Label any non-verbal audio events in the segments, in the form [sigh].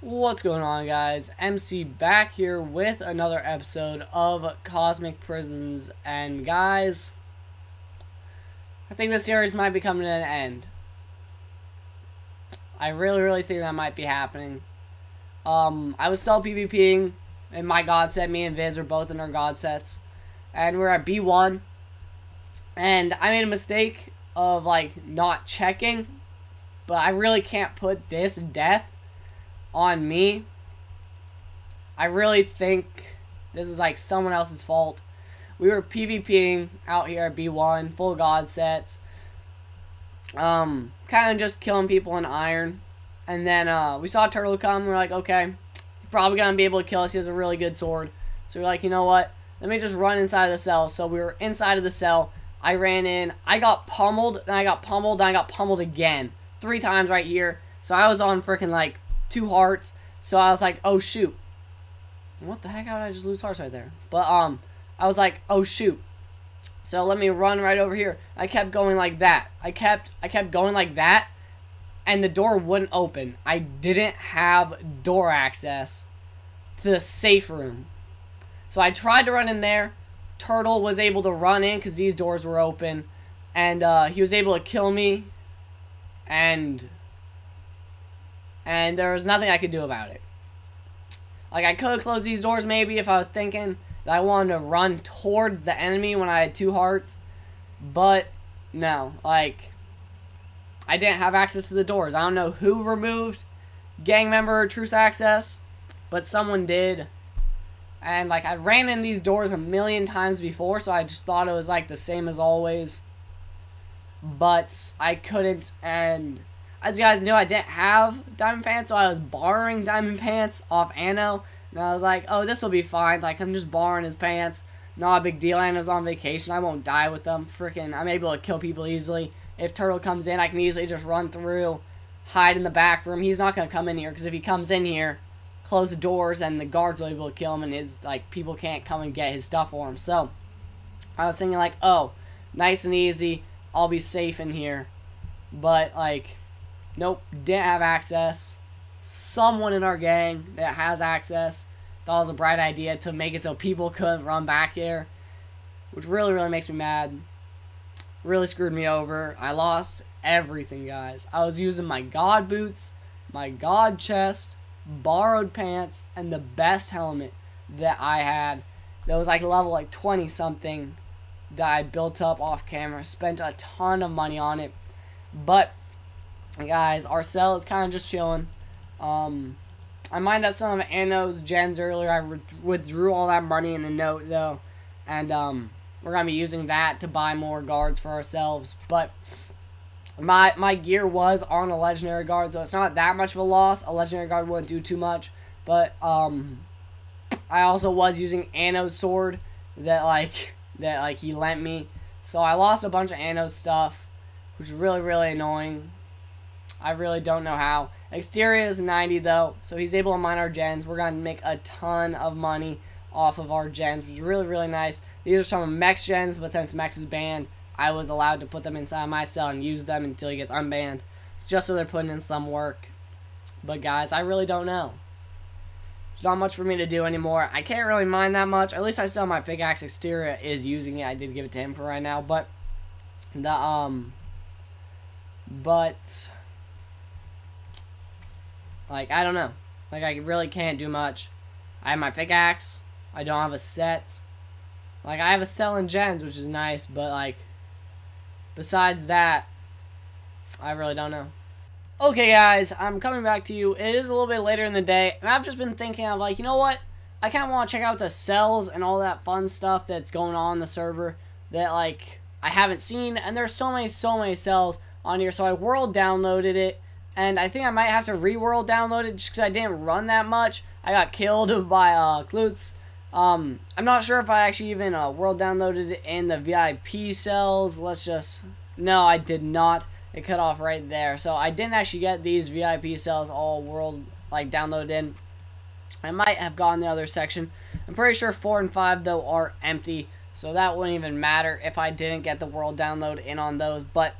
What's going on guys? MC back here with another episode of Cosmic Prisons and guys I think the series might be coming to an end. I really really think that might be happening. Um I was still PvPing in my god set, me and Viz are both in our god sets. And we're at B1. And I made a mistake of like not checking. But I really can't put this death on me. I really think this is like someone else's fault. We were PvPing out here at B1, full god sets. Um, kind of just killing people in iron. And then uh, we saw Turtle come. We are like, okay, he's probably going to be able to kill us. He has a really good sword. So we are like, you know what? Let me just run inside of the cell. So we were inside of the cell. I ran in. I got pummeled. Then I got pummeled. Then I got pummeled again. Three times right here. So I was on freaking like two hearts. So I was like, oh shoot. What the heck? How did I just lose hearts right there? But um, I was like, oh shoot. So let me run right over here. I kept going like that. I kept I kept going like that. And the door wouldn't open. I didn't have door access to the safe room. So I tried to run in there. Turtle was able to run in because these doors were open. And uh, he was able to kill me. And and there was nothing I could do about it. Like, I could have closed these doors maybe if I was thinking that I wanted to run towards the enemy when I had two hearts. But, no. Like, I didn't have access to the doors. I don't know who removed gang member truce access, but someone did. And, like, I ran in these doors a million times before, so I just thought it was, like, the same as always. But I couldn't, and as you guys knew, I didn't have diamond pants, so I was borrowing diamond pants off Anno. And I was like, oh, this will be fine. Like, I'm just borrowing his pants. Not a big deal. Anno's on vacation. I won't die with them. Freaking, I'm able to kill people easily. If Turtle comes in, I can easily just run through, hide in the back room. He's not going to come in here, because if he comes in here, close the doors, and the guards will be able to kill him, and his, like, people can't come and get his stuff for him. So, I was thinking, like, oh, nice and easy. I'll be safe in here. But, like, Nope, didn't have access. Someone in our gang that has access thought it was a bright idea to make it so people couldn't run back here. Which really, really makes me mad. Really screwed me over. I lost everything, guys. I was using my god boots, my god chest, borrowed pants, and the best helmet that I had. That was like level like 20 something that I built up off camera. Spent a ton of money on it. But guys, our cell is kind of just chilling. Um, I mined out some of Anno's gens earlier. I withdrew all that money in a note, though. And um, we're going to be using that to buy more guards for ourselves. But my my gear was on a legendary guard, so it's not that much of a loss. A legendary guard wouldn't do too much. But um, I also was using Anno's sword that, like, that like he lent me. So I lost a bunch of Anno's stuff, which is really, really annoying. I really don't know how. Exterior is 90 though, so he's able to mine our gens. We're going to make a ton of money off of our gens, which is really, really nice. These are some of Mex gens, but since Mex is banned, I was allowed to put them inside my cell and use them until he gets unbanned. Just so they're putting in some work. But guys, I really don't know. There's not much for me to do anymore. I can't really mine that much. At least I still have my pickaxe exterior is using it. I did give it to him for right now. But the um but like, I don't know. Like, I really can't do much. I have my pickaxe. I don't have a set. Like, I have a cell in gens, which is nice, but, like, besides that, I really don't know. Okay, guys, I'm coming back to you. It is a little bit later in the day, and I've just been thinking, I'm like, you know what? I kind of want to check out the cells and all that fun stuff that's going on the server that, like, I haven't seen, and there's so many, so many cells on here, so I world downloaded it, and I think I might have to reworld download it just because I didn't run that much. I got killed [laughs] by uh, Klutz. Um, I'm not sure if I actually even uh, world downloaded it in the VIP cells. Let's just... No, I did not. It cut off right there. So I didn't actually get these VIP cells all world like downloaded in. I might have gotten the other section. I'm pretty sure 4 and 5 though are empty. So that wouldn't even matter if I didn't get the world download in on those. But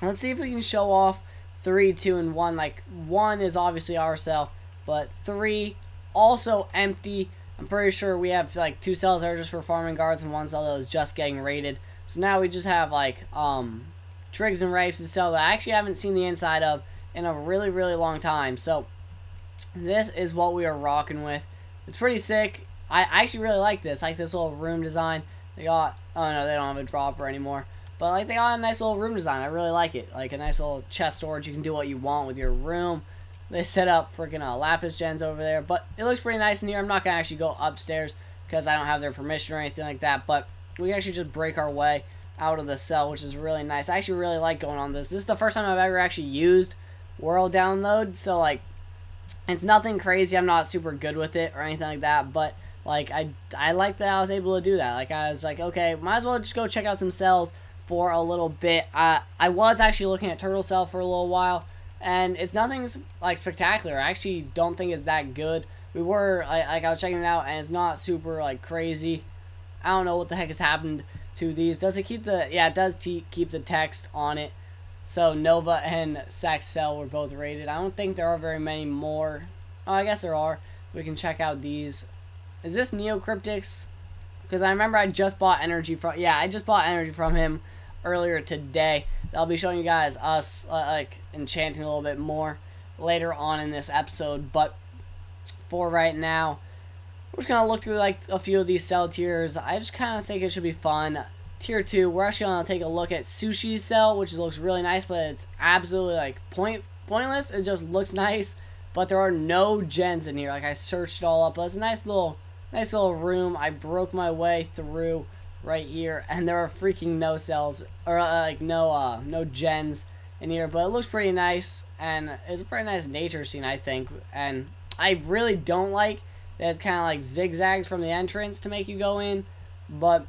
let's see if we can show off three, two, and one. Like one is obviously our cell. But three, also empty. I'm pretty sure we have like two cells that are just for farming guards and one cell that was just getting raided. So now we just have like um, Trigs and Rapes cell that I actually haven't seen the inside of in a really, really long time. So this is what we are rocking with. It's pretty sick. I actually really like this. I like this little room design. They got, oh no, they don't have a dropper anymore. But like they got a nice little room design. I really like it. Like a nice little chest storage. You can do what you want with your room. They set up freaking uh, lapis gens over there. But it looks pretty nice in here. I'm not going to actually go upstairs because I don't have their permission or anything like that. But we actually just break our way out of the cell, which is really nice. I actually really like going on this. This is the first time I've ever actually used world download. So like it's nothing crazy. I'm not super good with it or anything like that. But like I, I like that I was able to do that. Like I was like, okay, might as well just go check out some cells for a little bit. I I was actually looking at Turtle Cell for a little while, and it's nothing like spectacular. I actually don't think it's that good. We were like I was checking it out, and it's not super like crazy. I don't know what the heck has happened to these. Does it keep the yeah? It does keep the text on it. So Nova and Saxel were both raided. I don't think there are very many more. Oh, I guess there are. We can check out these. Is this Neocryptix? Because I remember I just bought energy from... Yeah, I just bought energy from him earlier today. I'll be showing you guys us, uh, like, enchanting a little bit more later on in this episode. But for right now, we're just to look through, like, a few of these cell tiers. I just kind of think it should be fun tier 2, we're actually to take a look at Sushi Cell, which looks really nice, but it's absolutely, like, point pointless. It just looks nice, but there are no gens in here. Like, I searched it all up, but it's a nice little, nice little room. I broke my way through right here, and there are freaking no cells, or, uh, like, no, uh, no gens in here, but it looks pretty nice, and it's a pretty nice nature scene, I think, and I really don't like that kind of, like, zigzags from the entrance to make you go in, but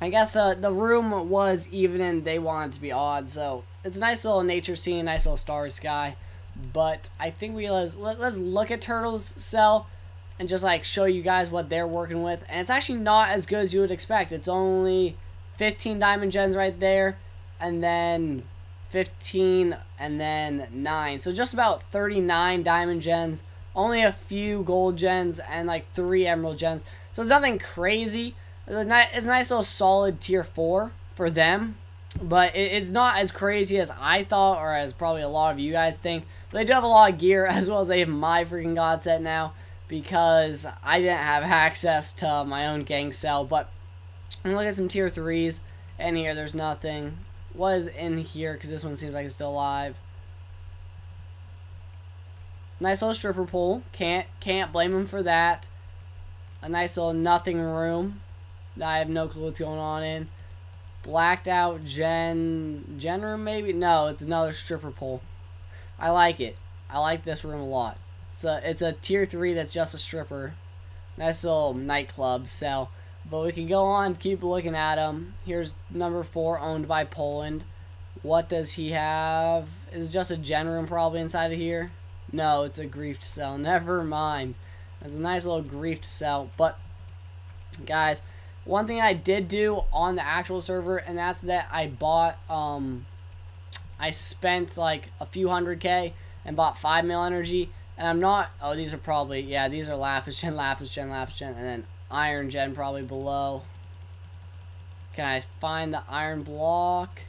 I guess uh, the room was even and they wanted to be odd, so it's a nice little nature scene, nice little starry sky. But I think we let's, let, us look at Turtle's cell and just like show you guys what they're working with. And it's actually not as good as you would expect. It's only 15 diamond gens right there, and then 15 and then 9. So just about 39 diamond gens, only a few gold gens, and like 3 emerald gens. So it's nothing crazy. It's a, nice, it's a nice little solid tier 4 for them. But it, it's not as crazy as I thought or as probably a lot of you guys think. But they do have a lot of gear [laughs] as well as they have my freaking god set now. Because I didn't have access to my own gang cell. But I'm look at some tier 3s. And here there's nothing. Was in here because this one seems like it's still alive. Nice little stripper pool. Can't can't blame them for that. A nice little nothing room. I have no clue what's going on in. Blacked out gen... Gen room, maybe? No, it's another stripper pole. I like it. I like this room a lot. It's a, it's a tier 3 that's just a stripper. Nice little nightclub cell. But we can go on, keep looking at him. Here's number 4, owned by Poland. What does he have? Is just a gen room probably inside of here? No, it's a griefed cell. Never mind. It's a nice little griefed cell. But, guys, one thing I did do on the actual server, and that's that I bought, um, I spent like a few hundred K and bought 5 mil energy. And I'm not, oh, these are probably, yeah, these are lapis gen, lapis gen, lapis gen, and then iron gen probably below. Can I find the iron block?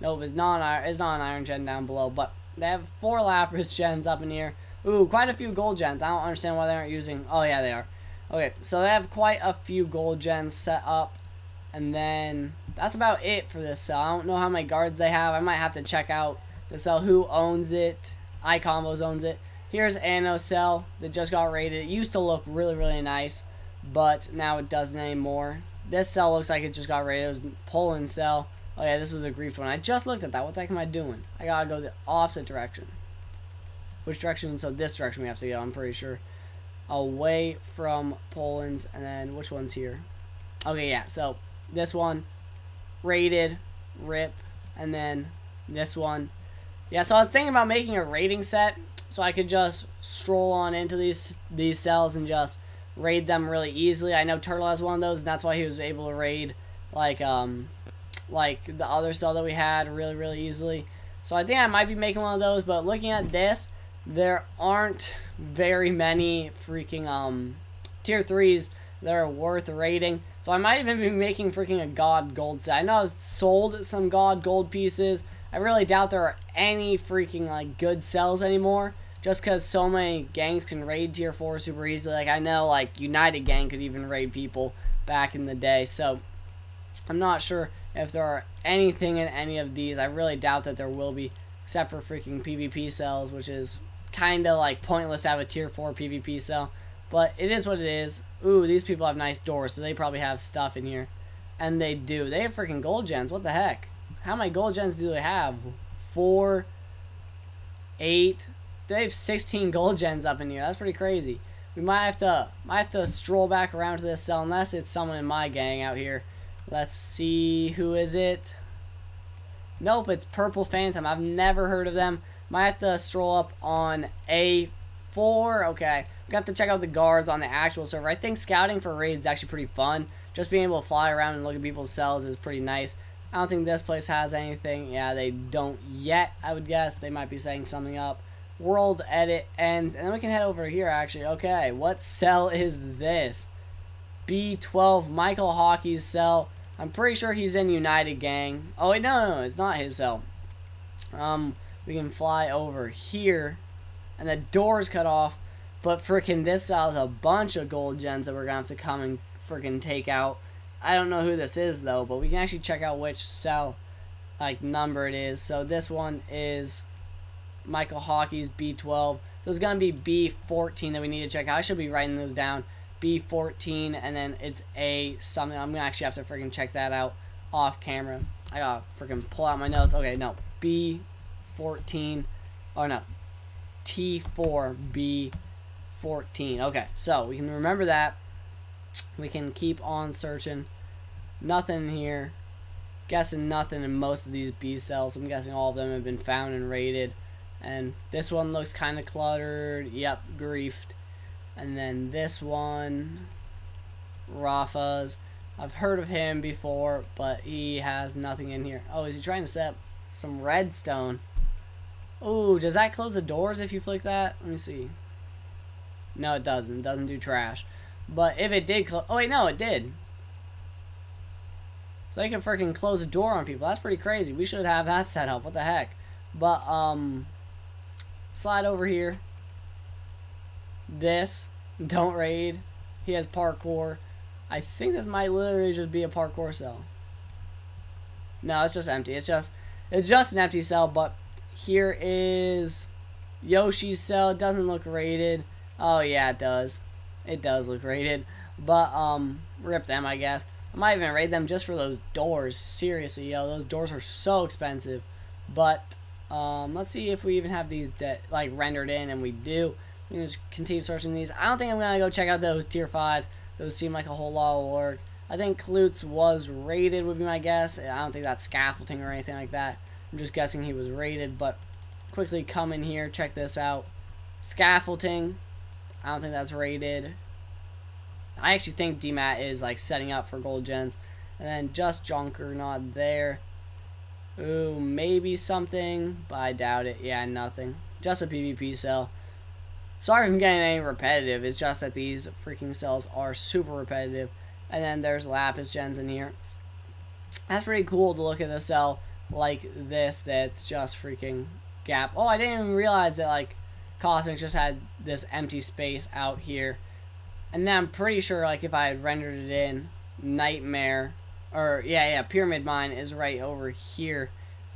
Nope, it's not, it's not an iron gen down below, but they have four lapis [laughs] gens up in here. Ooh, quite a few gold gens. I don't understand why they aren't using, oh yeah, they are. Okay, so they have quite a few gold gens set up. And then that's about it for this cell. I don't know how many guards they have. I might have to check out the cell who owns it. iCombos owns it. Here's Anno cell that just got raided. It used to look really, really nice, but now it doesn't anymore. This cell looks like it just got raided. It was Poland cell. Oh yeah, this was a grief one. I just looked at that. What the heck am I doing? I gotta go the opposite direction. Which direction? So this direction we have to go, I'm pretty sure away from Poland's, and then which one's here? Okay, yeah, so this one, raided, rip, and then this one. Yeah, so I was thinking about making a raiding set, so I could just stroll on into these these cells and just raid them really easily. I know Turtle has one of those, and that's why he was able to raid, like, um, like the other cell that we had really, really easily. So I think I might be making one of those, but looking at this, there aren't very many freaking um tier threes that are worth raiding. So I might even be making freaking a god gold set. I know I've sold some god gold pieces. I really doubt there are any freaking like good cells anymore. Just because so many gangs can raid tier 4 super easily. Like I know like United Gang could even raid people back in the day. So I'm not sure if there are anything in any of these. I really doubt that there will be. Except for freaking PvP cells, which is kind of like pointless to have a tier 4 PvP cell. But it is what it is. Ooh, these people have nice doors, so they probably have stuff in here. And they do. They have freaking gold gens. What the heck? How many gold gens do they have? Four, eight. They have 16 gold gens up in here. That's pretty crazy. We might have to might have to stroll back around to this cell unless it's someone in my gang out here. Let's see who is it. Nope, it's Purple Phantom. I've never heard of them. Might have to stroll up on A4. Okay. We have to check out the guards on the actual server. I think scouting for raids is actually pretty fun. Just being able to fly around and look at people's cells is pretty nice. I don't think this place has anything. Yeah, they don't yet, I would guess. They might be setting something up. World edit ends. And then we can head over here, actually. Okay, what cell is this? B12, Michael Hockey's cell. I'm pretty sure he's in United Gang. Oh, wait, no, no, no, it's not his cell. Um, we can fly over here, and the door's cut off, but freaking this cell has a bunch of gold gens that we're going to have to come and freaking take out. I don't know who this is, though, but we can actually check out which cell, like, number it is. So this one is Michael Hockey's B12. So it's going to be B14 that we need to check out. I should be writing those down. B14, and then it's A something. I'm going to actually have to freaking check that out off camera. I got to freaking pull out my notes. Okay, no. B14. Oh, no. T4B14. Okay, so we can remember that. We can keep on searching. Nothing here. Guessing nothing in most of these B cells. I'm guessing all of them have been found and raided. And this one looks kind of cluttered. Yep, griefed. And then this one, Rafa's. I've heard of him before, but he has nothing in here. Oh, is he trying to set some redstone? Oh, does that close the doors if you flick that? Let me see. No, it doesn't. It doesn't do trash. But if it did close... Oh, wait, no, it did. So they can freaking close the door on people. That's pretty crazy. We should have that set up. What the heck? But, um... Slide over here. This. Don't raid. He has parkour. I think this might literally just be a parkour cell. No, it's just empty. It's just... It's just an empty cell, but here is Yoshi's cell. It doesn't look raided. Oh, yeah, it does. It does look raided. But, um, rip them, I guess. I might even raid them just for those doors. Seriously, yo, those doors are so expensive. But, um, let's see if we even have these, like, rendered in, and we do. We can just continue searching these. I don't think I'm to go check out those tier 5s. Those seem like a whole lot of work. I think Klutz was raided, would be my guess. I don't think that's scaffolding or anything like that. I'm just guessing he was raided, but quickly come in here, check this out. Scaffolding, I don't think that's raided. I actually think DMAT is like setting up for gold gens. And then just Junker, not there. Ooh, maybe something, but I doubt it. Yeah, nothing. Just a PvP cell. Sorry if I'm getting any repetitive. It's just that these freaking cells are super repetitive. And then there's Lapis gens in here. That's pretty cool to look at the cell like this that's just freaking gap. Oh, I didn't even realize that like Cosmic just had this empty space out here. And then I'm pretty sure like if I had rendered it in, Nightmare, or yeah, yeah, Pyramid Mine is right over here.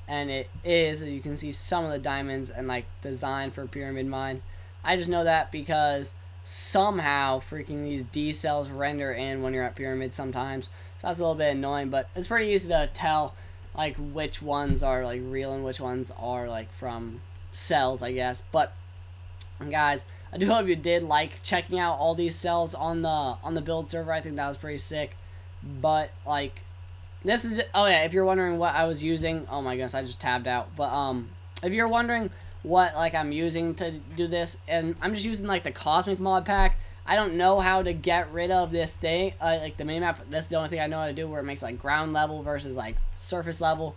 And it is, you can see some of the diamonds and like design for Pyramid Mine. I just know that because somehow freaking these D cells render in when you're at Pyramid sometimes. So that's a little bit annoying, but it's pretty easy to tell like which ones are like real and which ones are like from cells, I guess. But guys, I do hope you did like checking out all these cells on the on the build server. I think that was pretty sick. But like this is oh yeah, if you're wondering what I was using, oh my goodness, I just tabbed out. But um if you're wondering what like I'm using to do this and I'm just using like the cosmic mod pack I don't know how to get rid of this thing, uh, like the minimap. That's the only thing I know how to do where it makes like ground level versus like surface level.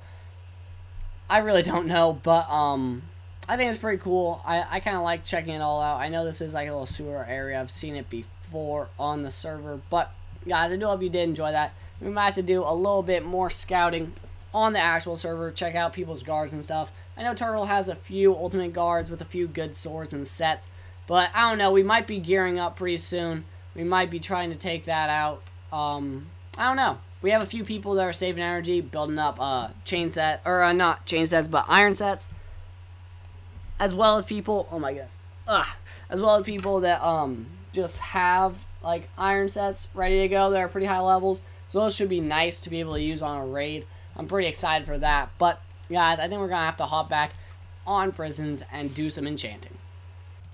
I really don't know, but um, I think it's pretty cool. I, I kind of like checking it all out. I know this is like a little sewer area. I've seen it before on the server. But, guys, I do hope you did enjoy that. We might have to do a little bit more scouting on the actual server. Check out people's guards and stuff. I know Turtle has a few ultimate guards with a few good swords and sets. But, I don't know. We might be gearing up pretty soon. We might be trying to take that out. Um, I don't know we have a few people that are saving energy, building up uh, chain set, or uh, not chain sets, but iron sets, as well as people. Oh my goodness, ugh, as well as people that um just have like iron sets ready to go. They're pretty high levels, so those should be nice to be able to use on a raid. I'm pretty excited for that. But guys, I think we're gonna have to hop back on prisons and do some enchanting.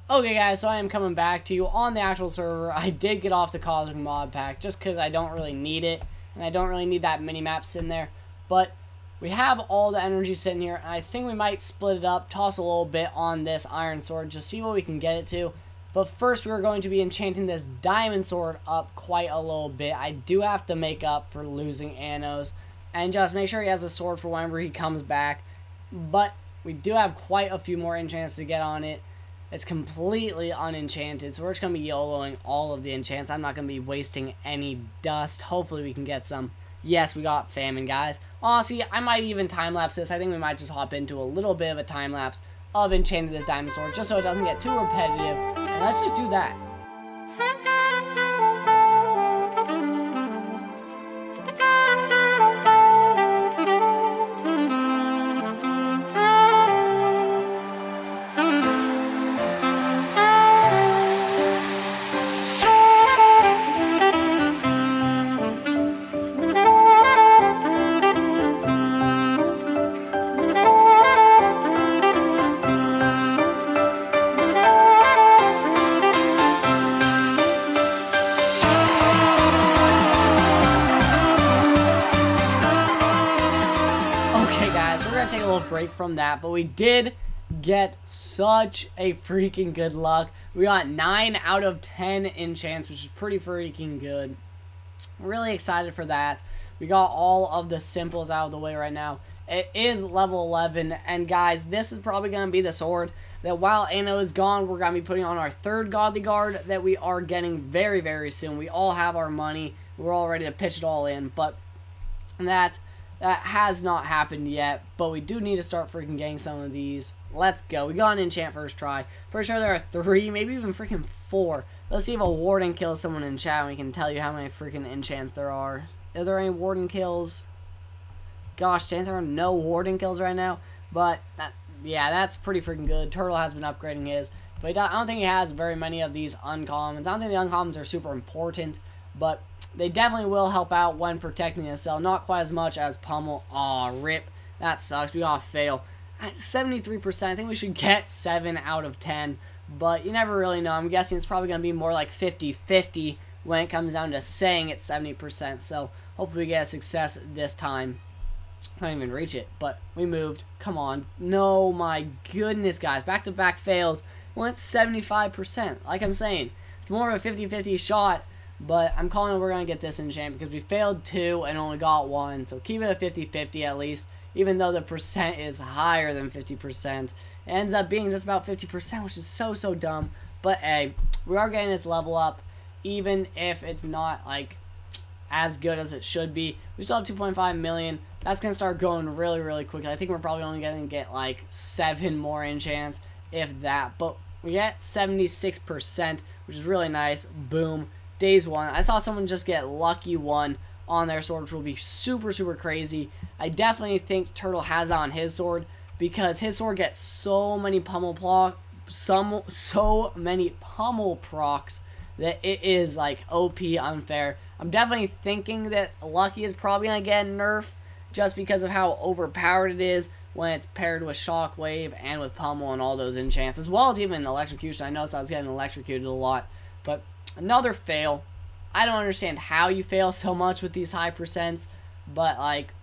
Okay guys, so I am coming back to you on the actual server. I did get off the Cosmic Mod Pack just because I don't really need it and I don't really need that mini map sitting there. But we have all the energy sitting here, and I think we might split it up, toss a little bit on this iron sword, just see what we can get it to. But first, we're going to be enchanting this diamond sword up quite a little bit. I do have to make up for losing Anno's, and just make sure he has a sword for whenever he comes back. But we do have quite a few more enchants to get on it. It's completely unenchanted, so we're just going to be YOLOing all of the enchants. I'm not going to be wasting any dust. Hopefully we can get some. Yes, we got famine, guys. Honestly, I might even time-lapse this. I think we might just hop into a little bit of a time-lapse of enchanting this sword, just so it doesn't get too repetitive. And let's just do that. That, but we did get such a freaking good luck. We got 9 out of 10 in chance, which is pretty freaking good. Really excited for that. We got all of the simples out of the way right now. It is level 11, and guys, this is probably going to be the sword that while Anno is gone, we're going to be putting on our third Godly Guard that we are getting very, very soon. We all have our money. We're all ready to pitch it all in, but that that has not happened yet, but we do need to start freaking getting some of these. Let's go. We got an enchant first try. For sure there are three, maybe even freaking four. Let's see if a warden kills someone in chat and we can tell you how many freaking enchants there are. Is there any warden kills? Gosh, chance there are no warden kills right now. But, that, yeah, that's pretty freaking good. Turtle has been upgrading his. But I don't think he has very many of these uncommons. I don't think the uncommons are super important. But they definitely will help out when protecting the cell. Not quite as much as Pummel. Aw, rip. That sucks. We got to fail. At 73%, I think we should get 7 out of 10. But you never really know. I'm guessing it's probably going to be more like 50-50 when it comes down to saying it's 70%. So hopefully we get a success this time. I don't even reach it, but we moved. Come on. No, my goodness, guys. Back-to-back -back fails. Went 75%. Like I'm saying, it's more of a 50-50 shot but I'm calling we're going to get this enchant because we failed two and only got one. So keep it a 50-50 at least. Even though the percent is higher than 50%. It ends up being just about 50%, which is so, so dumb. But hey, we are getting this level up. Even if it's not like as good as it should be. We still have 2.5 million. That's going to start going really, really quickly. I think we're probably only going to get like seven more enchants, if that. But we get 76%, which is really nice. Boom days one. I saw someone just get lucky one on their sword, which will be super, super crazy. I definitely think Turtle has on his sword because his sword gets so many pummel proc, some so many pummel procs that it is like OP unfair. I'm definitely thinking that Lucky is probably gonna get nerf just because of how overpowered it is when it's paired with Shockwave and with Pummel and all those enchants, as well as even Electrocution. I noticed I was getting electrocuted a lot, but Another fail. I don't understand how you fail so much with these high percents, but like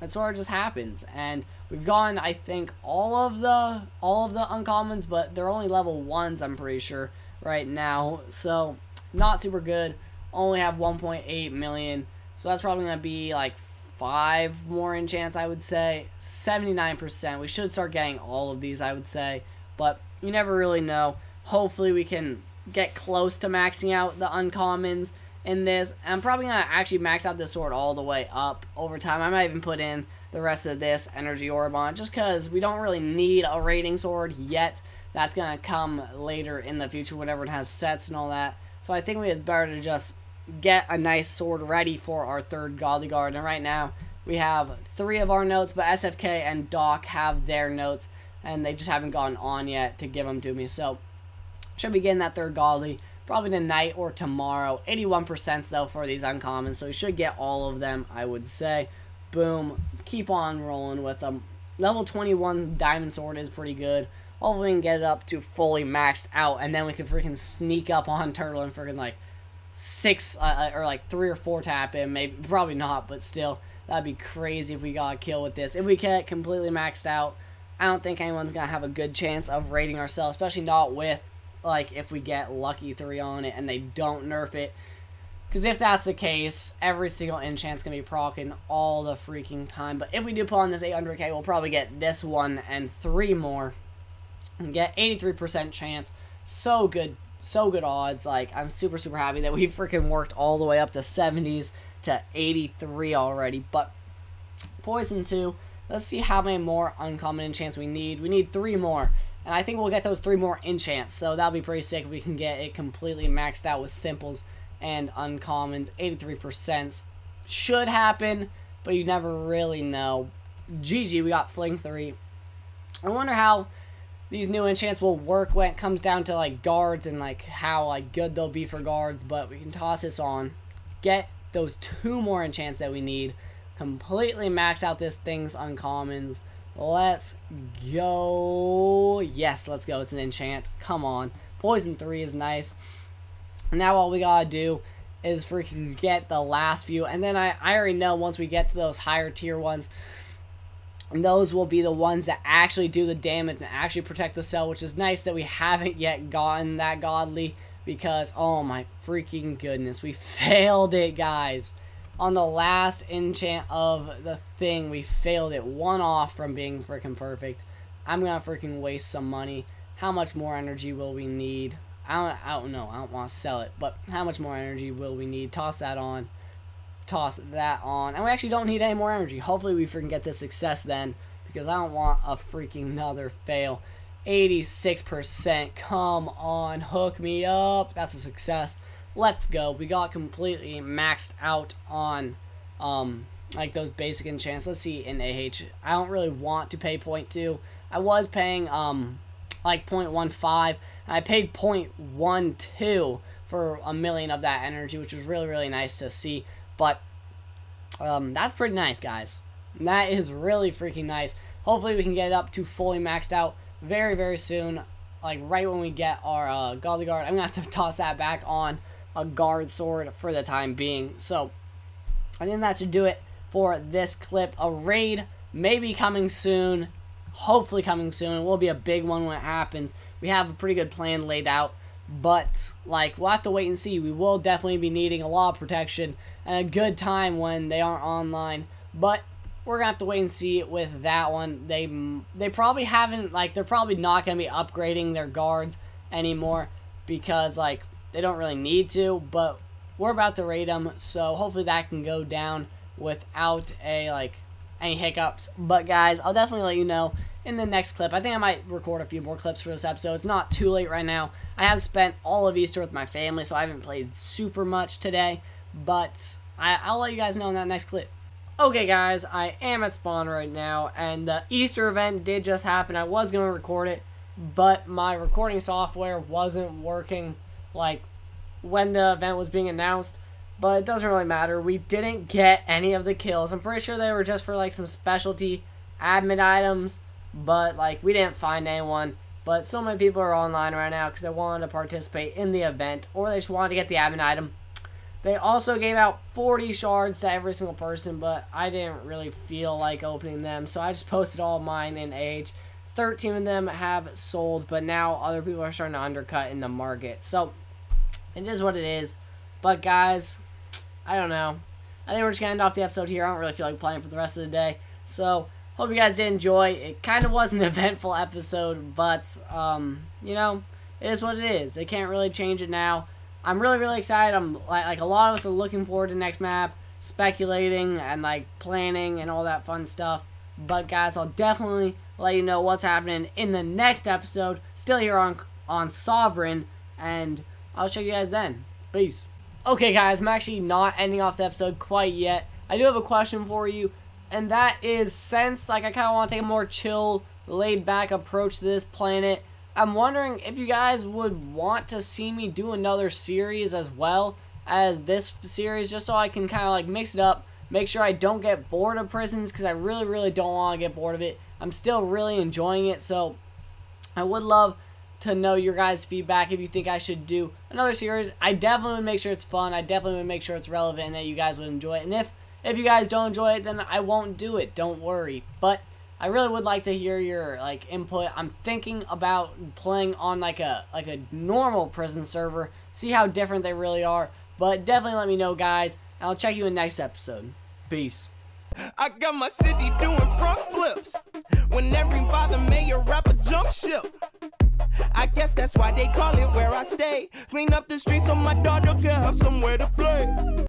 it sort of just happens. And we've gone, I think, all of the all of the uncommons, but they're only level ones. I'm pretty sure right now, so not super good. Only have 1.8 million, so that's probably gonna be like five more enchants. I would say 79%. We should start getting all of these. I would say but you never really know. Hopefully we can get close to maxing out the uncommons in this. I'm probably going to actually max out this sword all the way up over time. I might even put in the rest of this energy orb on just because we don't really need a raiding sword yet. That's going to come later in the future whenever it has sets and all that. So I think we it's better to just get a nice sword ready for our third Godly Guard. And right now, we have three of our notes, but SFK and Doc have their notes, and they just haven't gotten on yet to give them to me. So, should be getting that third Godly probably tonight or tomorrow. 81% though for these uncommons, so we should get all of them, I would say. Boom. Keep on rolling with them. Level 21 Diamond Sword is pretty good. Hopefully we can get it up to fully maxed out, and then we can freaking sneak up on Turtle and freaking like six uh, uh, or like three or four tap him. Maybe probably not, but still that'd be crazy if we got a kill with this. If we get completely maxed out, I don't think anyone's gonna have a good chance of raiding ourselves, especially not with like if we get lucky three on it and they don't nerf it. Because if that's the case, every single enchant's going to be procking all the freaking time. But if we do pull on this 800k, we'll probably get this one and three more. And get 83% chance. So good so good odds. Like, I'm super, super happy that we [laughs] freaking worked all the way up to 70s to 83 already. But Poison 2, let's see how many more uncommon enchants we need. We need three more. And I think we'll get those three more enchants. So that'll be pretty sick if we can get it completely maxed out with simples and uncommons. 83% should happen, but you never really know. GG, we got Fling 3. I wonder how these new enchants will work when it comes down to like guards and like how like good they'll be for guards but we can toss this on get those two more enchants that we need completely max out this thing's uncommons let's go. Yes let's go. It's an enchant. Come on. Poison 3 is nice. Now all we gotta do is freaking get the last few. And then I, I already know once we get to those higher tier ones those will be the ones that actually do the damage and actually protect the cell, which is nice that we haven't yet gotten that godly because, oh my freaking goodness, we [laughs] failed it, guys. On the last enchant of the thing, we failed it one off from being freaking perfect. I'm going to freaking waste some money. How much more energy will we need? I don't, I don't know. I don't want to sell it, but how much more energy will we need? Toss that on toss that on. And we actually don't need any more energy. Hopefully we freaking get the success then. Because I don't want a freaking another fail. 86%. Come on. Hook me up. That's a success. Let's go. We got completely maxed out on um, like those basic enchants. Let's see in AH. I don't really want to pay 0.2. I was paying um, like 0.15. I paid 0.12 for a million of that energy, which was really, really nice to see. But um, that's pretty nice, guys. That is really freaking nice. Hopefully we can get it up to fully maxed out very, very soon. Like right when we get our uh, Godly Guard. I'm going to have to [laughs] toss that back on a Guard Sword for the time being. So, I think that should do it for this clip. A raid may be coming soon. Hopefully coming soon. It will be a big one when it happens. We have a pretty good plan laid out. But, like, we'll have to wait and see. We will definitely be needing a lot of protection and a good time when they aren't online. But we're to have to wait and see with that one. They they probably haven't, like, they're probably not going to be upgrading their guards anymore because, like, they don't really need to. But we're about to raid them, so hopefully that can go down without a, like, any hiccups. But, guys, I'll definitely let you know in the next clip. I think I might record a few more clips for this episode. It's not too late right now. I have spent all of Easter with my family, so I haven't played super much today. But I, will let you guys know in that next clip. Okay, guys, I am at spawn right now, and the Easter event did just happen. I was going to record it, but my recording software wasn't working, like, when the event was being announced. But it doesn't really matter. We didn't get any of the kills. I'm pretty sure they were just for, like, some specialty admin items but like we didn't find anyone. But so many people are online right now because they wanted to participate in the event or they just wanted to get the admin item. They also gave out 40 shards to every single person, but I didn't really feel like opening them, so I just posted all mine in age. 13 of them have sold, but now other people are starting to undercut in the market. So, it is what it is. But, guys, I don't know. I think we're just going to end off the episode here. I don't really feel like playing for the rest of the day. So, Hope you guys did enjoy. It kind of was an [laughs] eventful episode, but, um, you know, it is what it is. They can't really change it now. I'm really, really excited. I'm like, like a lot of us are looking forward to next map, speculating and like planning and all that fun stuff. But guys, I'll definitely let you know what's happening in the next episode. Still here on on Sovereign, and I'll show you guys then. Peace. Okay, guys, I'm actually not ending off the episode quite yet. I do have a question for you, and that is since like I kind of want to take a more chill, laid back approach to this planet. I'm wondering if you guys would want to see me do another series as well as this series, just so I can kind of like mix it up Make sure I don't get bored of prisons because I really, really don't want to get bored of it. I'm still really enjoying it, so I would love to know your guys' feedback if you think I should do another series. I definitely would make sure it's fun. I definitely would make sure it's relevant and that you guys would enjoy it. And if if you guys don't enjoy it, then I won't do it. Don't worry. But I really would like to hear your like input. I'm thinking about playing on like a like a normal prison server. See how different they really are. But definitely let me know, guys. I'll check you in next episode. Peace. I got my city doing front flips. When every father mayor rapper jump ship. I guess that's why they call it where I stay. Clean up the streets so my daughter can have somewhere to play.